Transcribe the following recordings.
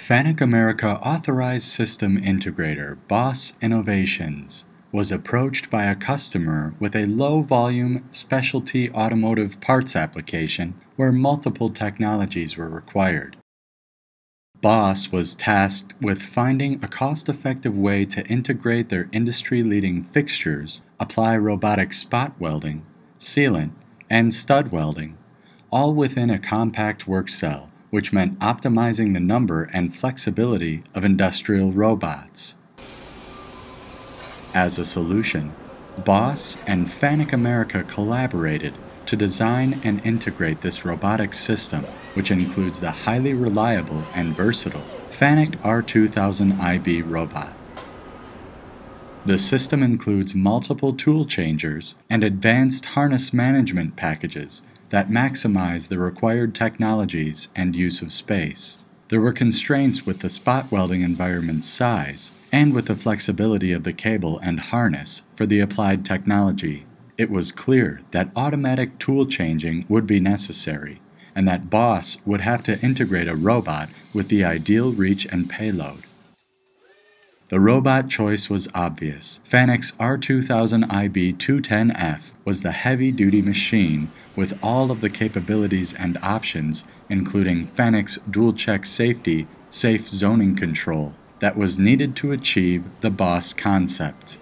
FANUC America Authorized System Integrator, BOS Innovations, was approached by a customer with a low volume specialty automotive parts application where multiple technologies were required. BOS was tasked with finding a cost effective way to integrate their industry leading fixtures, apply robotic spot welding, sealant, and stud welding, all within a compact work cell which meant optimizing the number and flexibility of industrial robots. As a solution, BOS and FANUC America collaborated to design and integrate this robotic system, which includes the highly reliable and versatile FANUC R2000IB robot. The system includes multiple tool changers and advanced harness management packages that maximize the required technologies and use of space. There were constraints with the spot welding environment's size and with the flexibility of the cable and harness for the applied technology. It was clear that automatic tool changing would be necessary and that BOS would have to integrate a robot with the ideal reach and payload. The robot choice was obvious. FANUC's R2000IB 210F was the heavy duty machine with all of the capabilities and options, including FANUC's dual check safety, safe zoning control, that was needed to achieve the BOS concept.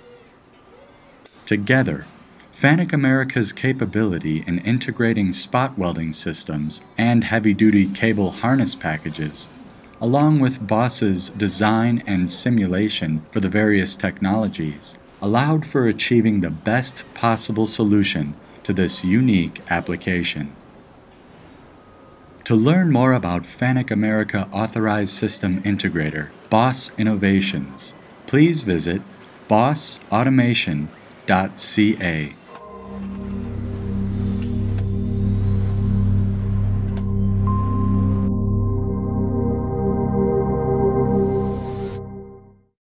Together, FANUC America's capability in integrating spot welding systems and heavy duty cable harness packages, along with BOS's design and simulation for the various technologies, allowed for achieving the best possible solution to this unique application. To learn more about FANUC America Authorized System Integrator, BOS Innovations, please visit bossautomation.ca.